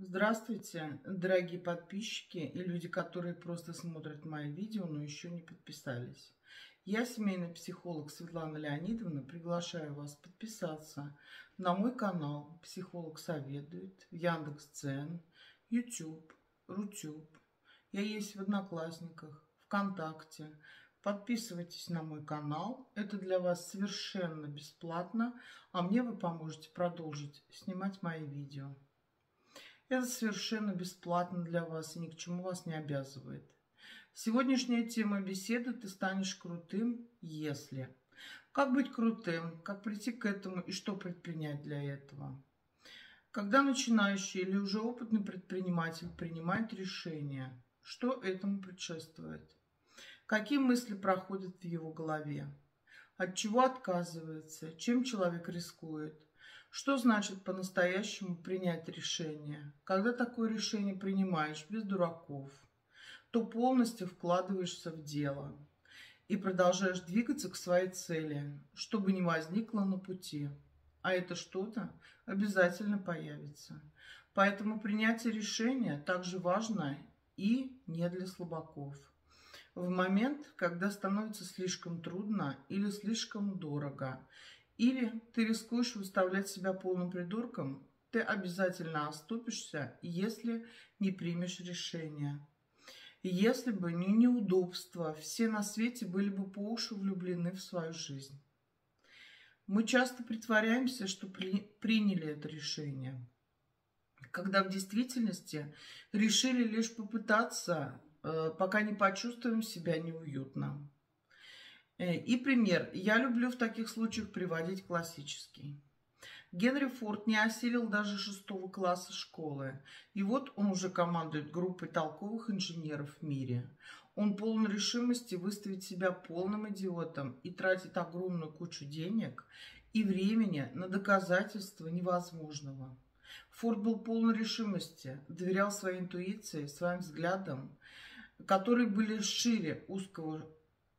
Здравствуйте, дорогие подписчики и люди, которые просто смотрят мои видео, но еще не подписались. Я, семейный психолог Светлана Леонидовна, приглашаю вас подписаться на мой канал «Психолог советует» в Яндекс.Дзен, YouTube, Рутюб. Я есть в Одноклассниках, ВКонтакте. Подписывайтесь на мой канал. Это для вас совершенно бесплатно, а мне вы поможете продолжить снимать мои видео. Это совершенно бесплатно для вас и ни к чему вас не обязывает. Сегодняшняя тема беседы «Ты станешь крутым, если…» Как быть крутым, как прийти к этому и что предпринять для этого. Когда начинающий или уже опытный предприниматель принимает решение, что этому предшествует? Какие мысли проходят в его голове? От чего отказывается? Чем человек рискует? Что значит по-настоящему принять решение? Когда такое решение принимаешь без дураков, то полностью вкладываешься в дело и продолжаешь двигаться к своей цели, чтобы не возникло на пути. А это что-то обязательно появится. Поэтому принятие решения также важно и не для слабаков. В момент, когда становится слишком трудно или слишком дорого, или ты рискуешь выставлять себя полным придурком, ты обязательно оступишься, если не примешь решение. Если бы не неудобства, все на свете были бы по уши влюблены в свою жизнь. Мы часто притворяемся, что при, приняли это решение, когда в действительности решили лишь попытаться, э, пока не почувствуем себя неуютно. Э, и пример. Я люблю в таких случаях приводить классический. Генри Форд не осилил даже шестого класса школы. И вот он уже командует группой толковых инженеров в мире. Он полон решимости выставить себя полным идиотом и тратит огромную кучу денег и времени на доказательства невозможного. Форд был полон решимости, доверял своей интуиции, своим взглядам, которые были шире узкого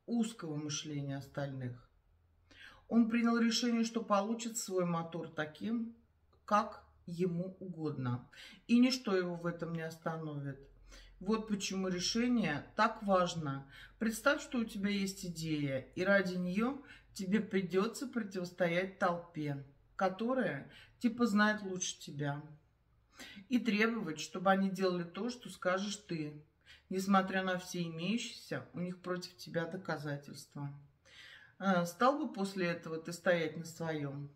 узкого мышления остальных. Он принял решение, что получит свой мотор таким, как ему угодно. И ничто его в этом не остановит. Вот почему решение так важно. Представь, что у тебя есть идея, и ради нее тебе придется противостоять толпе, которая типа знает лучше тебя. И требовать, чтобы они делали то, что скажешь ты, несмотря на все имеющиеся у них против тебя доказательства. А, стал бы после этого ты стоять на своем?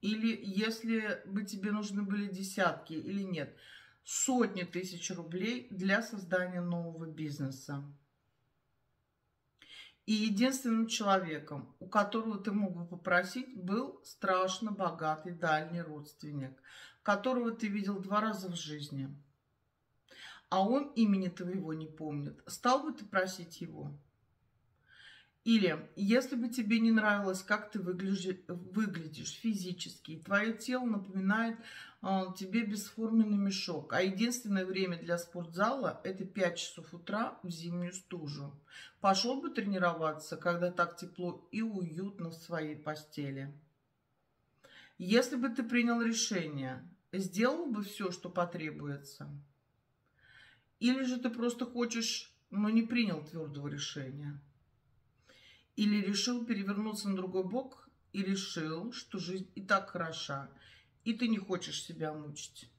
Или если бы тебе нужны были десятки или нет, сотни тысяч рублей для создания нового бизнеса. И единственным человеком, у которого ты мог бы попросить, был страшно богатый дальний родственник, которого ты видел два раза в жизни – а он имени твоего не помнит, стал бы ты просить его? Или, если бы тебе не нравилось, как ты выглядишь, выглядишь физически, и твое тело напоминает э, тебе бесформенный мешок, а единственное время для спортзала – это 5 часов утра в зимнюю стужу. Пошел бы тренироваться, когда так тепло и уютно в своей постели. Если бы ты принял решение, сделал бы все, что потребуется – или же ты просто хочешь, но не принял твердого решения. Или решил перевернуться на другой бок и решил, что жизнь и так хороша, и ты не хочешь себя мучить.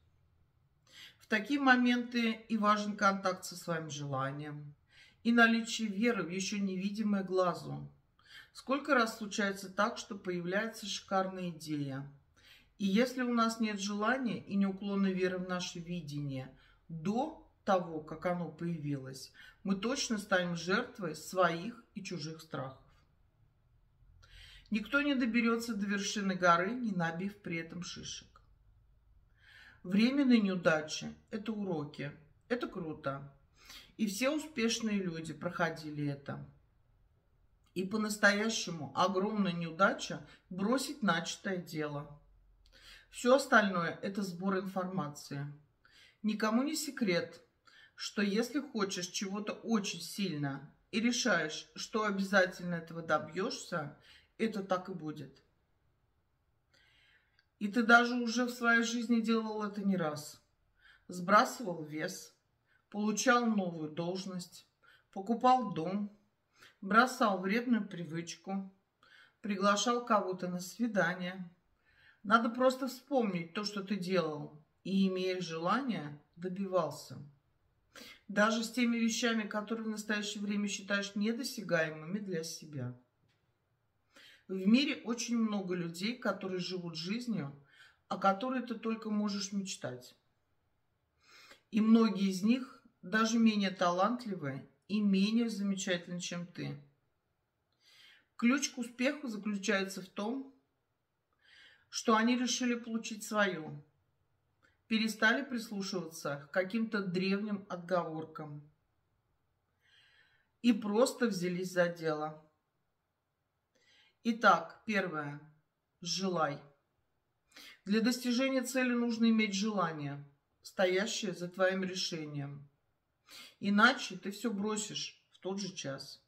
В такие моменты и важен контакт со своим желанием, и наличие веры в еще невидимое глазу. Сколько раз случается так, что появляется шикарная идея. И если у нас нет желания и неуклонной веры в наше видение до того, как оно появилось, мы точно станем жертвой своих и чужих страхов. Никто не доберется до вершины горы, не набив при этом шишек. Временные неудачи – это уроки, это круто. И все успешные люди проходили это. И по-настоящему огромная неудача – бросить начатое дело. Все остальное – это сбор информации. Никому не секрет, что если хочешь чего-то очень сильно и решаешь, что обязательно этого добьешься, это так и будет. И ты даже уже в своей жизни делал это не раз. сбрасывал вес, получал новую должность, покупал дом, бросал вредную привычку, приглашал кого-то на свидание. Надо просто вспомнить то, что ты делал, и, имея желание, добивался. Даже с теми вещами, которые в настоящее время считаешь недосягаемыми для себя. В мире очень много людей, которые живут жизнью, о которой ты только можешь мечтать. И многие из них даже менее талантливые и менее замечательны, чем ты. Ключ к успеху заключается в том, что они решили получить свое, перестали прислушиваться к каким-то древним отговоркам и просто взялись за дело. Итак, первое. Желай. Для достижения цели нужно иметь желание, стоящее за твоим решением. Иначе ты все бросишь в тот же час.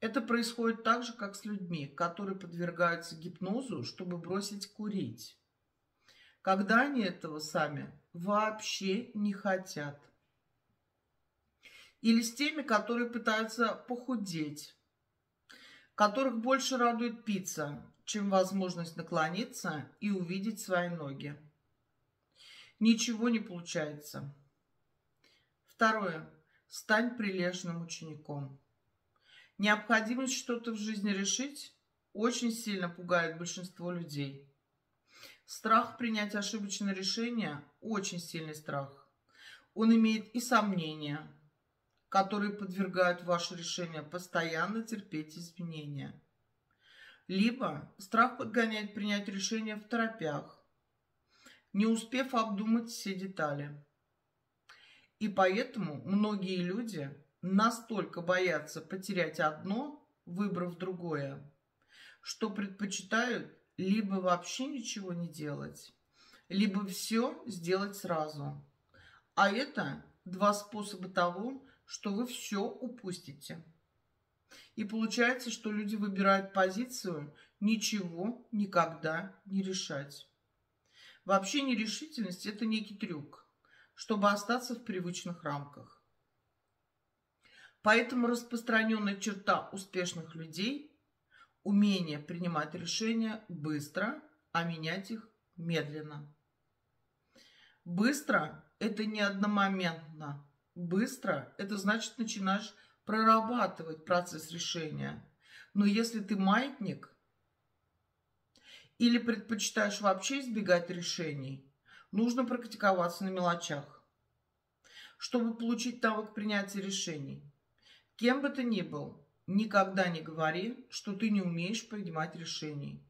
Это происходит так же, как с людьми, которые подвергаются гипнозу, чтобы бросить курить. Когда они этого сами вообще не хотят. Или с теми, которые пытаются похудеть которых больше радует пицца, чем возможность наклониться и увидеть свои ноги. Ничего не получается. Второе. Стань прилежным учеником. Необходимость что-то в жизни решить очень сильно пугает большинство людей. Страх принять ошибочное решение – очень сильный страх. Он имеет и сомнения, которые подвергают ваше решение постоянно терпеть изменения. Либо страх подгоняет принять решение в торопях, не успев обдумать все детали. И поэтому многие люди настолько боятся потерять одно, выбрав другое, что предпочитают либо вообще ничего не делать, либо все сделать сразу. А это два способа того, что вы все упустите. И получается, что люди выбирают позицию ничего никогда не решать. Вообще нерешительность – это некий трюк, чтобы остаться в привычных рамках. Поэтому распространенная черта успешных людей – умение принимать решения быстро, а менять их медленно. Быстро – это не одномоментно – быстро, это значит начинаешь прорабатывать процесс решения. Но если ты маятник или предпочитаешь вообще избегать решений, нужно практиковаться на мелочах, чтобы получить навык принятия решений. Кем бы ты ни был, никогда не говори, что ты не умеешь принимать решений.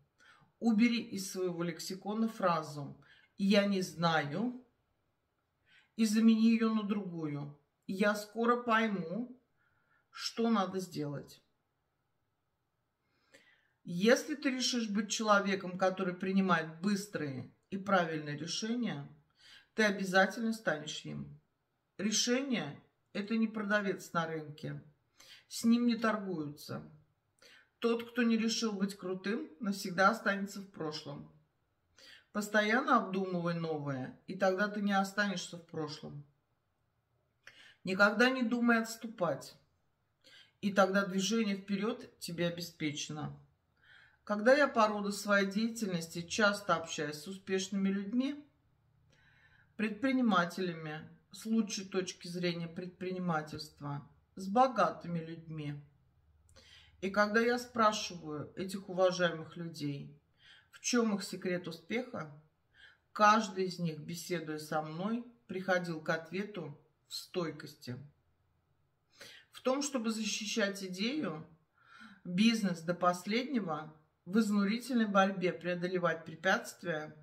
Убери из своего лексикона фразу «я не знаю», и замени ее на другую. Я скоро пойму, что надо сделать. Если ты решишь быть человеком, который принимает быстрые и правильные решения, ты обязательно станешь им. Решение – это не продавец на рынке. С ним не торгуются. Тот, кто не решил быть крутым, навсегда останется в прошлом. Постоянно обдумывай новое, и тогда ты не останешься в прошлом. Никогда не думай отступать, и тогда движение вперед тебе обеспечено. Когда я по роду своей деятельности часто общаюсь с успешными людьми, предпринимателями, с лучшей точки зрения предпринимательства, с богатыми людьми. И когда я спрашиваю этих уважаемых людей – в чем их секрет успеха? Каждый из них, беседуя со мной, приходил к ответу в стойкости. В том, чтобы защищать идею, бизнес до последнего, в изнурительной борьбе преодолевать препятствия,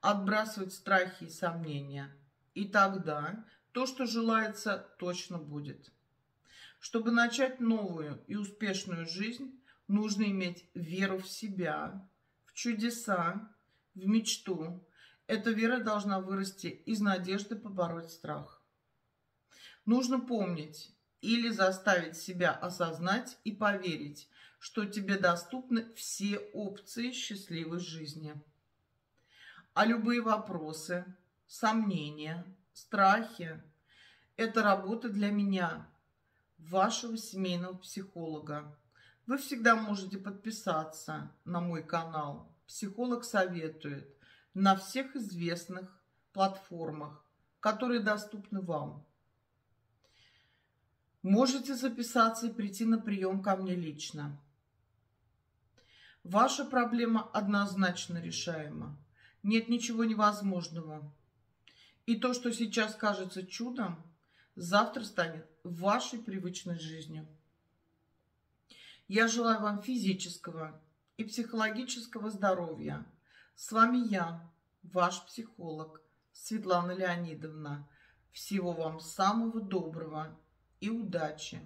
отбрасывать страхи и сомнения. И тогда то, что желается, точно будет. Чтобы начать новую и успешную жизнь, нужно иметь веру в себя, в чудеса, в мечту. Эта вера должна вырасти из надежды побороть страх. Нужно помнить или заставить себя осознать и поверить, что тебе доступны все опции счастливой жизни. А любые вопросы, сомнения, страхи – это работа для меня, вашего семейного психолога. Вы всегда можете подписаться на мой канал. Психолог советует на всех известных платформах, которые доступны вам. Можете записаться и прийти на прием ко мне лично. Ваша проблема однозначно решаема. Нет ничего невозможного. И то, что сейчас кажется чудом, завтра станет вашей привычной жизнью. Я желаю вам физического и психологического здоровья. С вами я, ваш психолог Светлана Леонидовна. Всего вам самого доброго и удачи!